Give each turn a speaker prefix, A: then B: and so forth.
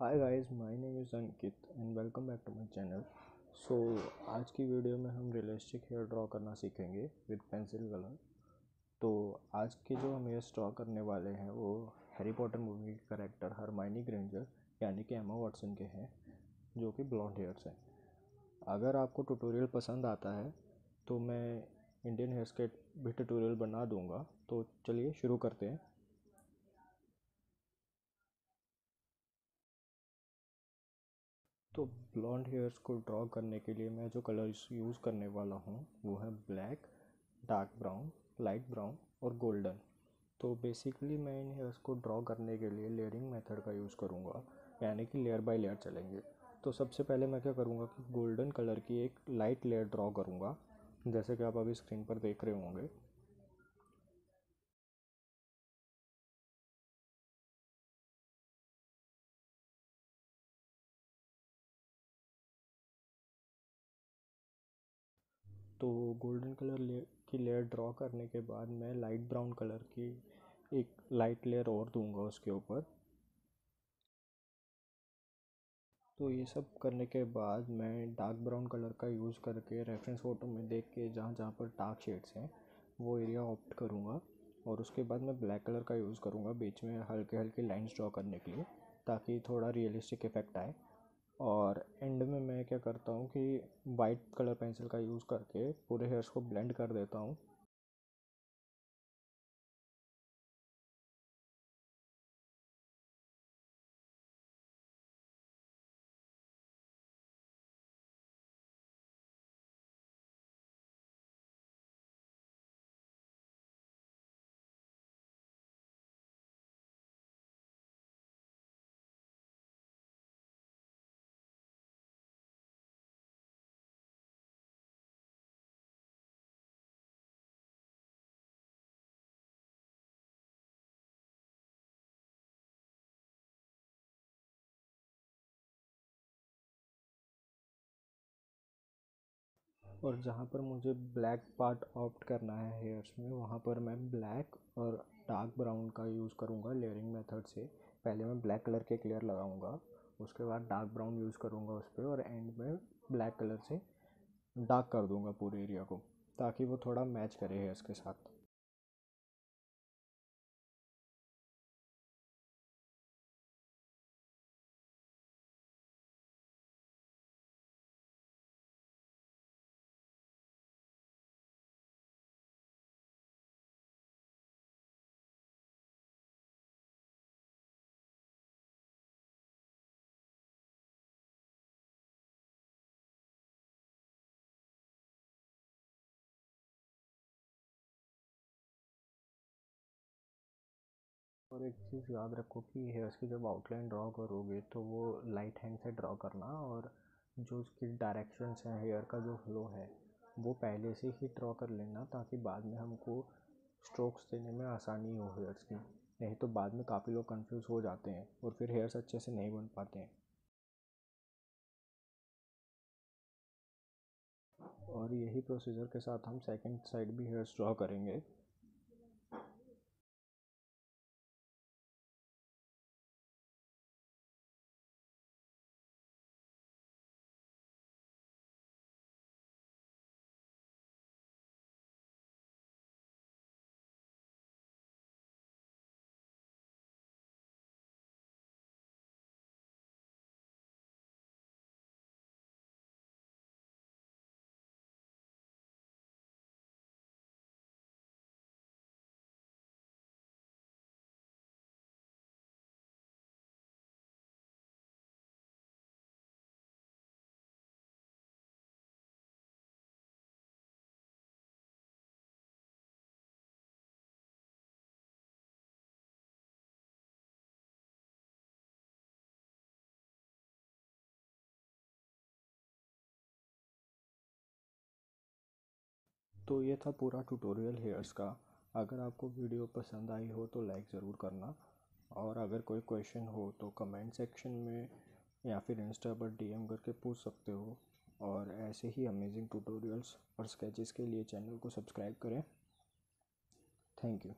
A: Hi guys my name is Ankit and welcome back to my channel so आज की video में हम realistic hair draw करना सीखेंगे विद पेंसिल कलर तो आज के जो हम हेयर ड्रॉ करने वाले हैं वो हैरी पॉटर मूवी के करेक्टर हरमाइनी ग्रेंजर यानी कि एमा वाटसन के हैं, जो कि ब्लॉन्ड हेयर्स हैं. अगर आपको ट्यूटोरियल पसंद आता है तो मैं इंडियन हेयर स्केट भी ट्यूटोरियल बना दूँगा. तो चलिए शुरू करते हैं. तो ब्लॉन्ड हेयर्स को ड्रॉ करने के लिए मैं जो कलर्स यूज़ करने वाला हूँ, वो है black dark brown light brown और गोल्डन तो बेसिकली मैं इन हेयर्स को ड्रॉ करने के लिए लेयरिंग मेथड का यूज़ करूँगा, यानी कि लेयर बाय लेयर चलेंगे. तो सबसे पहले मैं क्या करूँगा कि गोल्डन कलर की एक लाइट लेयर ड्रॉ करूँगा, जैसे कि आप अभी स्क्रीन पर देख रहे होंगे. तो गोल्डन कलर ले, की लेयर ड्रॉ करने के बाद मैं लाइट ब्राउन कलर की एक लाइट लेयर और दूँगा उसके ऊपर। तो ये सब करने के बाद मैं डार्क ब्राउन कलर का यूज़ करके रेफरेंस फ़ोटो में देख के जहाँ जहाँ पर डार्क शेड्स हैं, वो एरिया ऑप्ट करूँगा। और उसके बाद मैं ब्लैक कलर का यूज़ करूँगा बीच में हल्के हल्के लाइंस ड्रॉ करने के लिए, ताकि थोड़ा रियलिस्टिक इफ़ेक्ट आए। और एंड में मैं क्या करता हूँ कि वाइट कलर पेंसिल का यूज़ करके पूरे हेयर्स को ब्लेंड कर देता हूँ। और जहाँ पर मुझे ब्लैक पार्ट ऑप्ट करना है हेयर्स में, वहाँ पर मैं ब्लैक और डार्क ब्राउन का यूज़ करूँगा लेयरिंग मेथड से। पहले मैं ब्लैक कलर के क्लियर लगाऊँगा, उसके बाद डार्क ब्राउन यूज़ करूँगा उस पर और एंड में ब्लैक कलर से डार्क कर दूँगा पूरे एरिया को, ताकि वो थोड़ा मैच करे हेयर्स के साथ। और एक चीज़ याद रखो कि हेयर्स की जब आउटलाइन ड्रॉ करोगे तो वो लाइट हैंड से ड्रॉ करना और जो उसकी डायरेक्शंस हैं हेयर का जो फ्लो है, वो पहले से ही ड्रॉ कर लेना ताकि बाद में हमको स्ट्रोक्स देने में आसानी हो हेयर्स की। नहीं तो बाद में काफ़ी लोग कंफ्यूज हो जाते हैं और फिर हेयर्स अच्छे से नहीं बन पाते हैं। और यही प्रोसीजर के साथ हम सेकंड साइड भी हेयर्स ड्रॉ करेंगे। तो ये था पूरा ट्यूटोरियल हेयर्स का। अगर आपको वीडियो पसंद आई हो तो लाइक ज़रूर करना। और अगर कोई क्वेश्चन हो तो कमेंट सेक्शन में या फिर इंस्टा पर डीएम करके पूछ सकते हो। और ऐसे ही अमेजिंग ट्यूटोरियल्स और स्केचेस के लिए चैनल को सब्सक्राइब करें। Thank you